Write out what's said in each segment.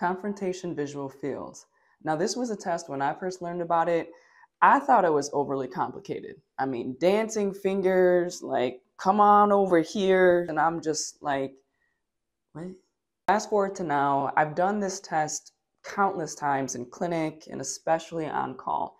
Confrontation visual fields. Now, this was a test when I first learned about it. I thought it was overly complicated. I mean, dancing fingers, like, come on over here. And I'm just like, what? Fast forward to now, I've done this test countless times in clinic and especially on call.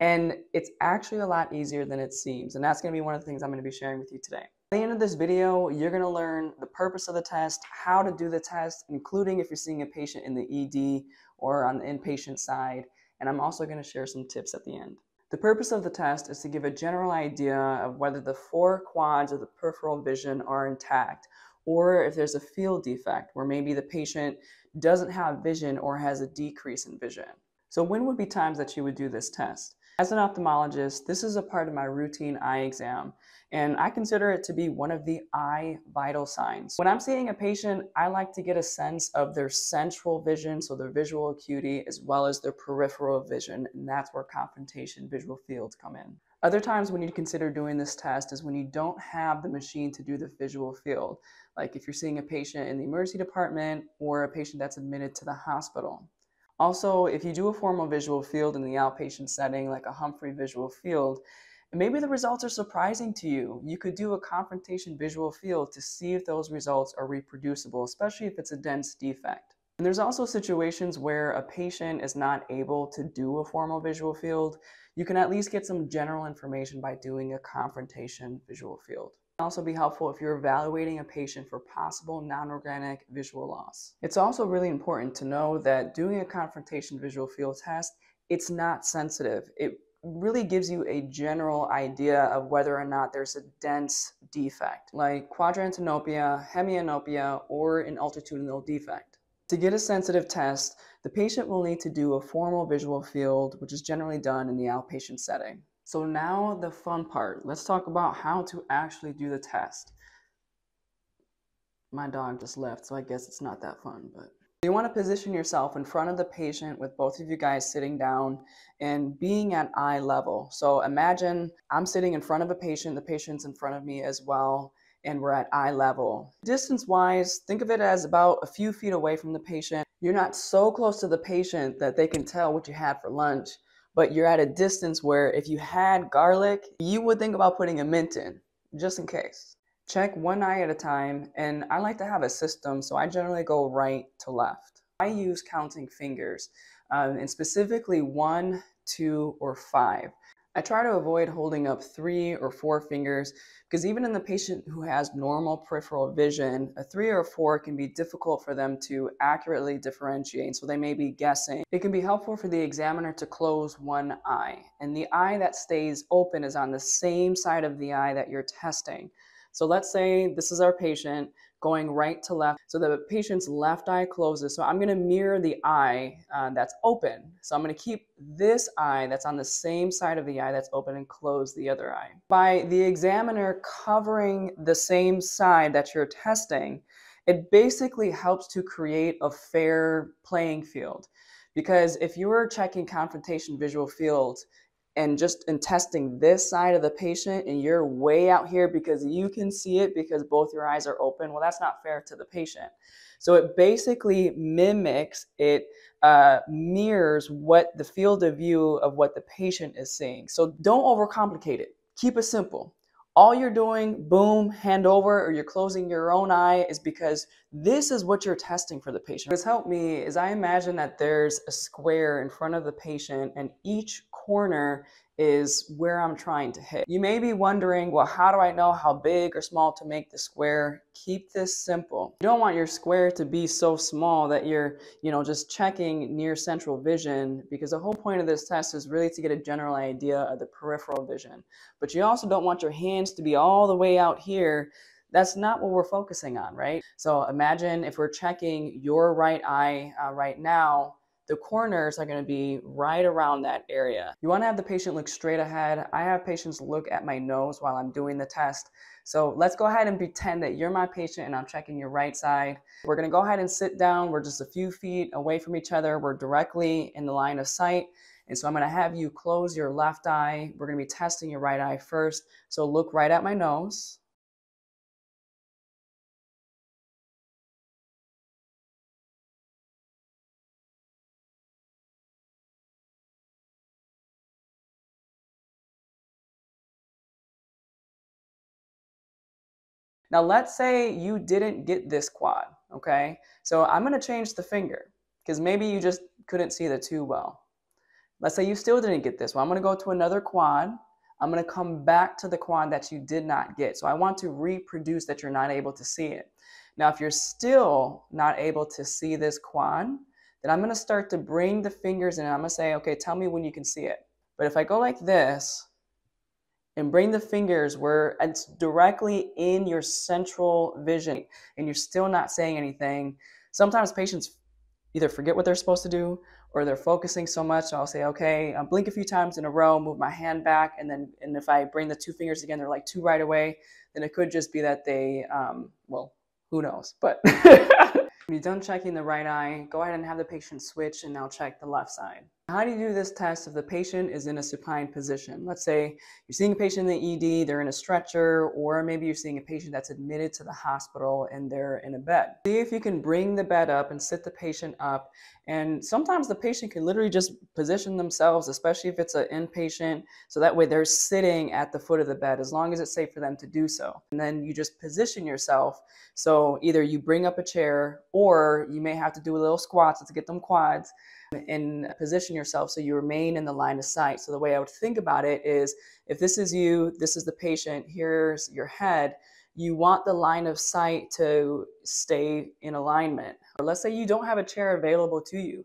And it's actually a lot easier than it seems. And that's going to be one of the things I'm going to be sharing with you today. At the end of this video, you're going to learn the purpose of the test, how to do the test, including if you're seeing a patient in the ED or on the inpatient side. And I'm also going to share some tips at the end. The purpose of the test is to give a general idea of whether the four quads of the peripheral vision are intact or if there's a field defect where maybe the patient doesn't have vision or has a decrease in vision. So when would be times that you would do this test? As an ophthalmologist, this is a part of my routine eye exam, and I consider it to be one of the eye vital signs. When I'm seeing a patient, I like to get a sense of their central vision, so their visual acuity, as well as their peripheral vision, and that's where confrontation visual fields come in. Other times when you consider doing this test is when you don't have the machine to do the visual field, like if you're seeing a patient in the emergency department or a patient that's admitted to the hospital. Also, if you do a formal visual field in the outpatient setting, like a Humphrey visual field, maybe the results are surprising to you. You could do a confrontation visual field to see if those results are reproducible, especially if it's a dense defect. And there's also situations where a patient is not able to do a formal visual field. You can at least get some general information by doing a confrontation visual field also be helpful if you're evaluating a patient for possible non-organic visual loss. It's also really important to know that doing a confrontation visual field test, it's not sensitive. It really gives you a general idea of whether or not there's a dense defect, like quadrantanopia, hemianopia, or an altitudinal defect. To get a sensitive test, the patient will need to do a formal visual field, which is generally done in the outpatient setting. So now the fun part. Let's talk about how to actually do the test. My dog just left, so I guess it's not that fun, but you want to position yourself in front of the patient with both of you guys sitting down and being at eye level. So imagine I'm sitting in front of a patient, the patient's in front of me as well, and we're at eye level. Distance wise, think of it as about a few feet away from the patient. You're not so close to the patient that they can tell what you had for lunch, but you're at a distance where if you had garlic, you would think about putting a mint in, just in case. Check one eye at a time, and I like to have a system, so I generally go right to left. I use counting fingers, um, and specifically one, two, or five. I try to avoid holding up three or four fingers because even in the patient who has normal peripheral vision, a three or four can be difficult for them to accurately differentiate, so they may be guessing. It can be helpful for the examiner to close one eye, and the eye that stays open is on the same side of the eye that you're testing. So let's say this is our patient going right to left. So the patient's left eye closes. So I'm going to mirror the eye uh, that's open. So I'm going to keep this eye that's on the same side of the eye that's open and close the other eye. By the examiner covering the same side that you're testing, it basically helps to create a fair playing field. Because if you were checking confrontation visual fields and just in testing this side of the patient and you're way out here because you can see it because both your eyes are open, well, that's not fair to the patient. So it basically mimics, it uh, mirrors what the field of view of what the patient is seeing. So don't overcomplicate it. Keep it simple all you're doing, boom, hand over, or you're closing your own eye is because this is what you're testing for the patient. What's helped me is I imagine that there's a square in front of the patient and each corner is where I'm trying to hit. You may be wondering, well, how do I know how big or small to make the square? Keep this simple. You don't want your square to be so small that you're, you know, just checking near central vision because the whole point of this test is really to get a general idea of the peripheral vision. But you also don't want your hands to be all the way out here that's not what we're focusing on, right? So imagine if we're checking your right eye uh, right now, the corners are going to be right around that area. You want to have the patient look straight ahead. I have patients look at my nose while I'm doing the test. So let's go ahead and pretend that you're my patient and I'm checking your right side. We're going to go ahead and sit down. We're just a few feet away from each other. We're directly in the line of sight. And so I'm going to have you close your left eye. We're going to be testing your right eye first. So look right at my nose. Now, let's say you didn't get this quad, okay? So I'm gonna change the finger because maybe you just couldn't see the two well. Let's say you still didn't get this one. I'm gonna go to another quad. I'm gonna come back to the quad that you did not get. So I want to reproduce that you're not able to see it. Now, if you're still not able to see this quad, then I'm gonna start to bring the fingers in and I'm gonna say, okay, tell me when you can see it. But if I go like this, and bring the fingers where it's directly in your central vision and you're still not saying anything. Sometimes patients either forget what they're supposed to do or they're focusing so much. So I'll say, okay, I'll blink a few times in a row, move my hand back, and then and if I bring the two fingers again, they're like two right away. Then it could just be that they, um, well, who knows? But when you're done checking the right eye, go ahead and have the patient switch and now check the left side. How do you do this test if the patient is in a supine position? Let's say you're seeing a patient in the ED, they're in a stretcher, or maybe you're seeing a patient that's admitted to the hospital and they're in a bed. See if you can bring the bed up and sit the patient up. And sometimes the patient can literally just position themselves, especially if it's an inpatient, so that way they're sitting at the foot of the bed as long as it's safe for them to do so. And then you just position yourself. So either you bring up a chair or you may have to do a little squats to get them quads and position yourself so you remain in the line of sight. So the way I would think about it is if this is you, this is the patient, here's your head, you want the line of sight to stay in alignment. Or let's say you don't have a chair available to you.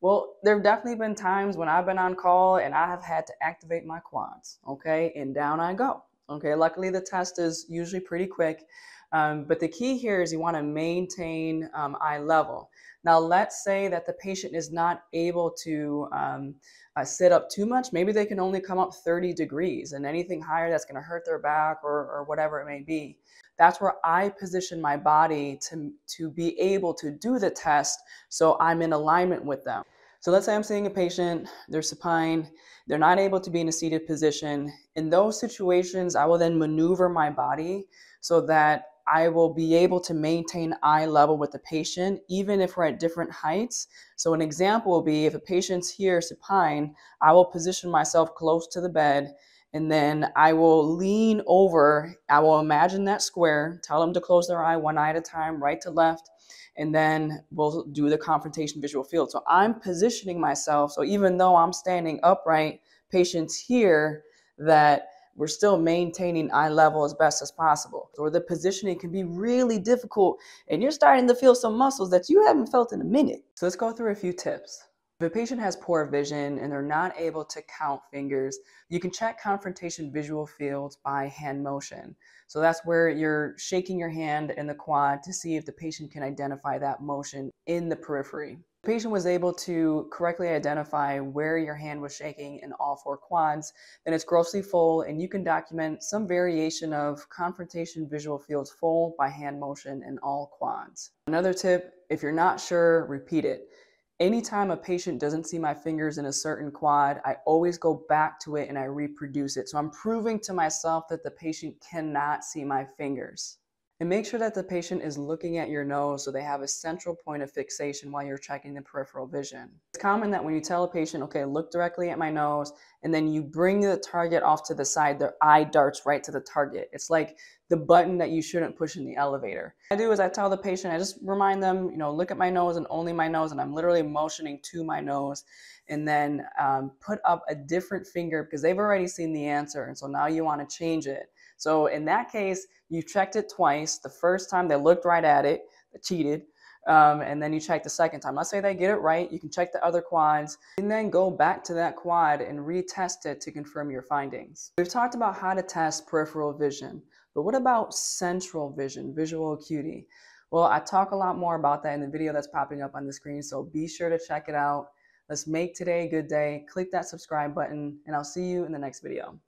Well, there have definitely been times when I've been on call and I have had to activate my quads, okay? And down I go. Okay, luckily the test is usually pretty quick. Um, but the key here is you want to maintain um, eye level. Now, let's say that the patient is not able to um, uh, sit up too much. Maybe they can only come up 30 degrees, and anything higher that's going to hurt their back or, or whatever it may be. That's where I position my body to, to be able to do the test so I'm in alignment with them. So let's say I'm seeing a patient, they're supine, they're not able to be in a seated position. In those situations, I will then maneuver my body so that I will be able to maintain eye level with the patient, even if we're at different heights. So, an example will be if a patient's here supine, I will position myself close to the bed and then I will lean over. I will imagine that square, tell them to close their eye one eye at a time, right to left, and then we'll do the confrontation visual field. So, I'm positioning myself. So, even though I'm standing upright, patients here that we're still maintaining eye level as best as possible. Or the positioning can be really difficult and you're starting to feel some muscles that you haven't felt in a minute. So let's go through a few tips. If a patient has poor vision and they're not able to count fingers, you can check confrontation visual fields by hand motion. So that's where you're shaking your hand in the quad to see if the patient can identify that motion in the periphery. The patient was able to correctly identify where your hand was shaking in all four quads, then it's grossly full, and you can document some variation of confrontation visual fields full by hand motion in all quads. Another tip, if you're not sure, repeat it. Anytime a patient doesn't see my fingers in a certain quad, I always go back to it and I reproduce it. So I'm proving to myself that the patient cannot see my fingers. And make sure that the patient is looking at your nose so they have a central point of fixation while you're checking the peripheral vision. It's common that when you tell a patient, okay, look directly at my nose, and then you bring the target off to the side, their eye darts right to the target. It's like the button that you shouldn't push in the elevator. What I do is I tell the patient, I just remind them, you know, look at my nose and only my nose, and I'm literally motioning to my nose, and then um, put up a different finger because they've already seen the answer, and so now you want to change it. So in that case, you checked it twice. The first time they looked right at it, cheated. Um, and then you check the second time. Let's say they get it right, you can check the other quads, and then go back to that quad and retest it to confirm your findings. We've talked about how to test peripheral vision, but what about central vision, visual acuity? Well, I talk a lot more about that in the video that's popping up on the screen, so be sure to check it out. Let's make today a good day. Click that subscribe button, and I'll see you in the next video.